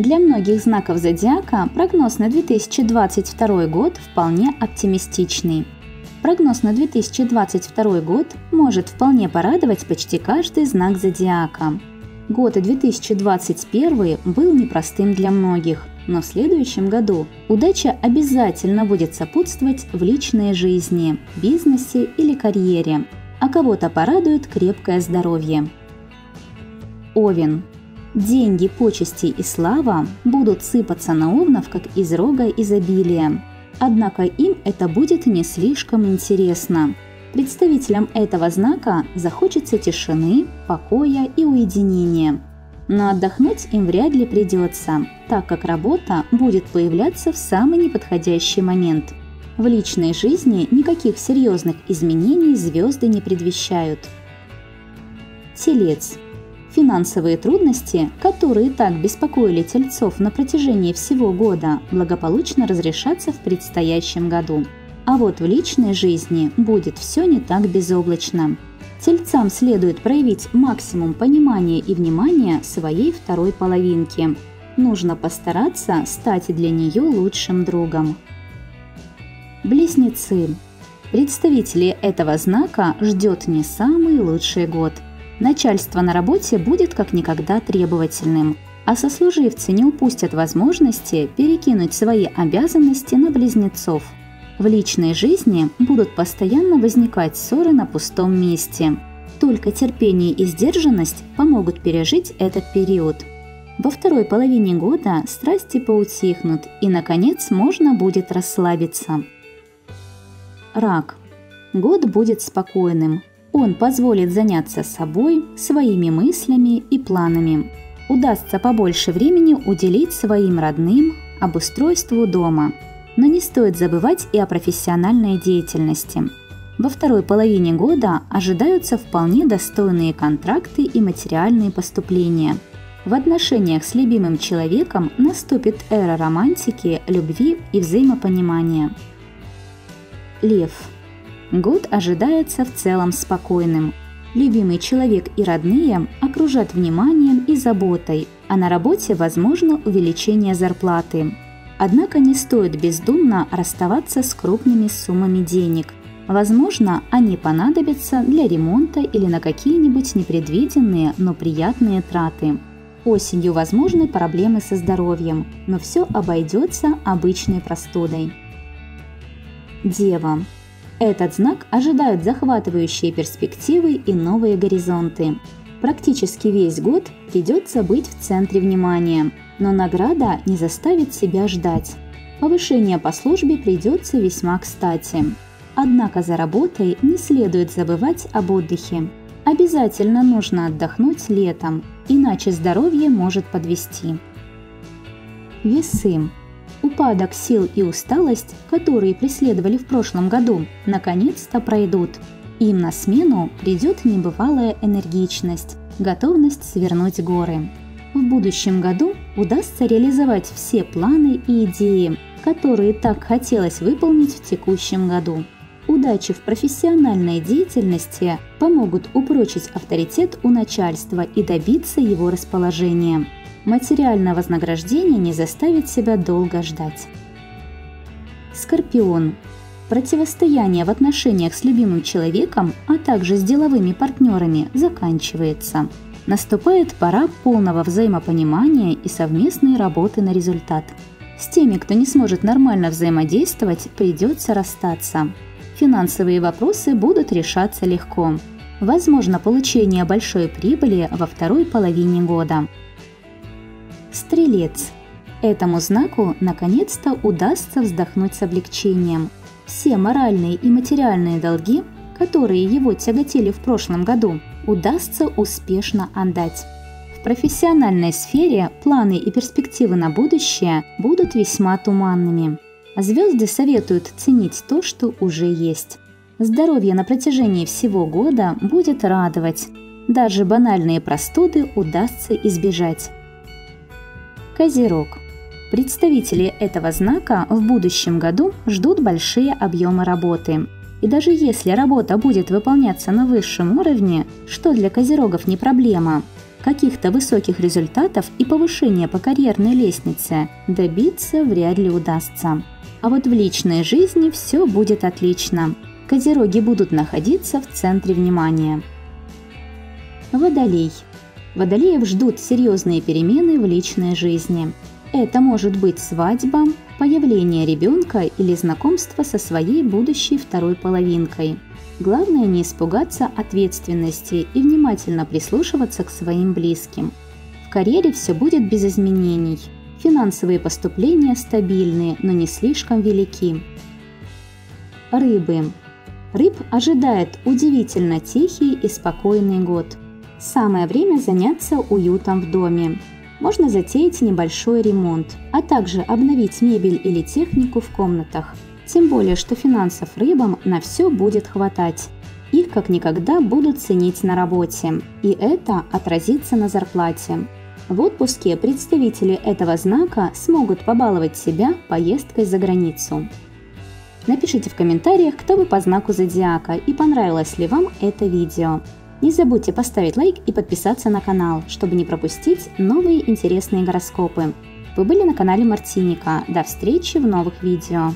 Для многих знаков зодиака прогноз на 2022 год вполне оптимистичный. Прогноз на 2022 год может вполне порадовать почти каждый знак зодиака. Год 2021 был непростым для многих, но в следующем году удача обязательно будет сопутствовать в личной жизни, бизнесе или карьере, а кого-то порадует крепкое здоровье. Овен. Деньги, почести и слава будут сыпаться на овнов, как из рога изобилия. Однако им это будет не слишком интересно. Представителям этого знака захочется тишины, покоя и уединения. Но отдохнуть им вряд ли придется, так как работа будет появляться в самый неподходящий момент. В личной жизни никаких серьезных изменений звезды не предвещают. Телец. Финансовые трудности, которые так беспокоили тельцов на протяжении всего года, благополучно разрешатся в предстоящем году. А вот в личной жизни будет все не так безоблачно. Тельцам следует проявить максимум понимания и внимания своей второй половинке. Нужно постараться стать для нее лучшим другом. Близнецы. Представители этого знака ждет не самый лучший год – Начальство на работе будет как никогда требовательным, а сослуживцы не упустят возможности перекинуть свои обязанности на близнецов. В личной жизни будут постоянно возникать ссоры на пустом месте. Только терпение и сдержанность помогут пережить этот период. Во второй половине года страсти поутихнут и, наконец, можно будет расслабиться. Рак. Год будет спокойным, он позволит заняться собой, своими мыслями и планами. Удастся побольше времени уделить своим родным, обустройству дома. Но не стоит забывать и о профессиональной деятельности. Во второй половине года ожидаются вполне достойные контракты и материальные поступления. В отношениях с любимым человеком наступит эра романтики, любви и взаимопонимания. Лев – Год ожидается в целом спокойным. Любимый человек и родные окружат вниманием и заботой, а на работе возможно увеличение зарплаты. Однако не стоит бездумно расставаться с крупными суммами денег. Возможно, они понадобятся для ремонта или на какие-нибудь непредвиденные, но приятные траты. Осенью возможны проблемы со здоровьем, но все обойдется обычной простудой. Дева. Этот знак ожидает захватывающие перспективы и новые горизонты. Практически весь год придется быть в центре внимания, но награда не заставит себя ждать. Повышение по службе придется весьма кстати. Однако за работой не следует забывать об отдыхе. Обязательно нужно отдохнуть летом, иначе здоровье может подвести. Весы. Упадок сил и усталость, которые преследовали в прошлом году, наконец-то пройдут. Им на смену придет небывалая энергичность, готовность свернуть горы. В будущем году удастся реализовать все планы и идеи, которые так хотелось выполнить в текущем году. Удачи в профессиональной деятельности помогут упрочить авторитет у начальства и добиться его расположения материальное вознаграждение не заставит себя долго ждать. Скорпион. Противостояние в отношениях с любимым человеком, а также с деловыми партнерами заканчивается. Наступает пора полного взаимопонимания и совместной работы на результат. С теми, кто не сможет нормально взаимодействовать, придется расстаться. Финансовые вопросы будут решаться легко. Возможно получение большой прибыли во второй половине года. Стрелец. Этому знаку наконец-то удастся вздохнуть с облегчением. Все моральные и материальные долги, которые его тяготели в прошлом году, удастся успешно отдать. В профессиональной сфере планы и перспективы на будущее будут весьма туманными. Звезды советуют ценить то, что уже есть. Здоровье на протяжении всего года будет радовать. Даже банальные простуды удастся избежать. Козерог. Представители этого знака в будущем году ждут большие объемы работы. И даже если работа будет выполняться на высшем уровне, что для козерогов не проблема, каких-то высоких результатов и повышения по карьерной лестнице добиться вряд ли удастся. А вот в личной жизни все будет отлично. Козероги будут находиться в центре внимания. Водолей. Водолеев ждут серьезные перемены в личной жизни. Это может быть свадьба, появление ребенка или знакомство со своей будущей второй половинкой. Главное не испугаться ответственности и внимательно прислушиваться к своим близким. В карьере все будет без изменений. Финансовые поступления стабильные, но не слишком велики. Рыбы. Рыб ожидает удивительно тихий и спокойный год. Самое время заняться уютом в доме. Можно затеять небольшой ремонт, а также обновить мебель или технику в комнатах. Тем более, что финансов рыбам на все будет хватать. Их как никогда будут ценить на работе, и это отразится на зарплате. В отпуске представители этого знака смогут побаловать себя поездкой за границу. Напишите в комментариях, кто вы по знаку зодиака и понравилось ли вам это видео. Не забудьте поставить лайк и подписаться на канал, чтобы не пропустить новые интересные гороскопы. Вы были на канале Мартиника. До встречи в новых видео.